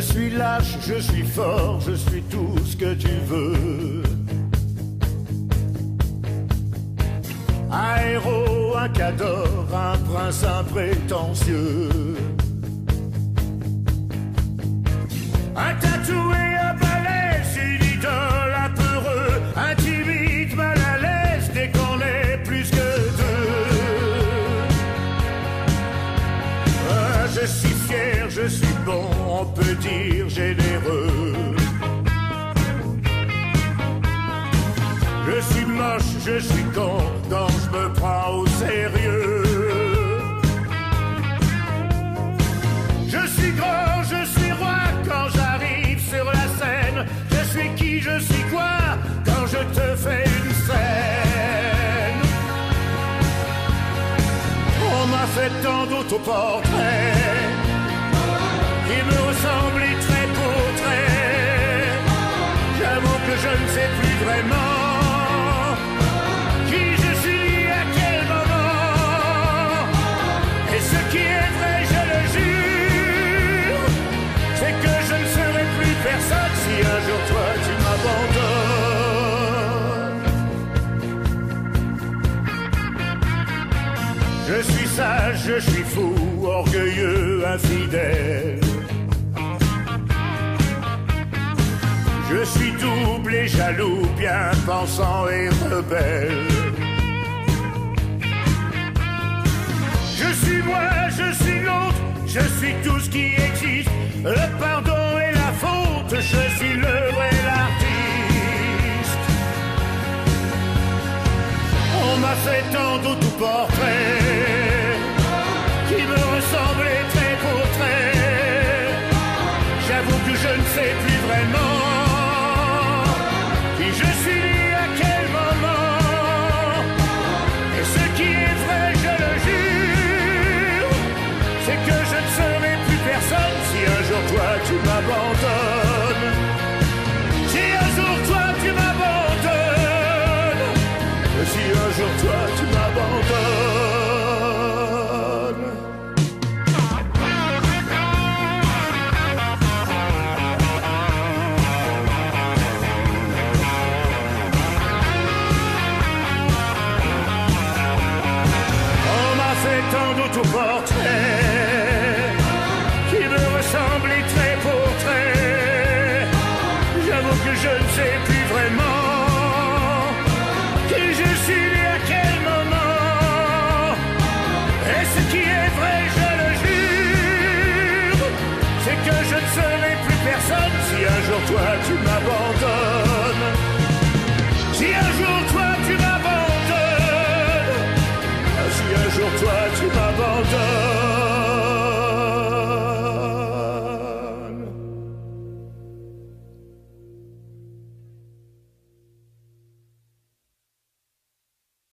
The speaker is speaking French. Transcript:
suis lâche, je suis fort, je suis tout ce que tu veux. Un héros, un cador, un prince imprétentieux. Un tatoué, un balèze, bon, on peut dire généreux. Je suis moche, je suis con quand je me prends au sérieux. Je suis grand, je suis roi quand j'arrive sur la scène. Je suis qui, je suis quoi quand je te fais une scène. On m'a fait tant d'autoportraits Je suis sage, je suis fou, orgueilleux, infidèle. Je suis double et jaloux, bien pensant et rebelle. Je suis moi, je suis l'autre, je suis tout ce qui existe. M'a fait tant d'autoportraits qui me ressemblaient fait tant jour toi tu m'abandonnes.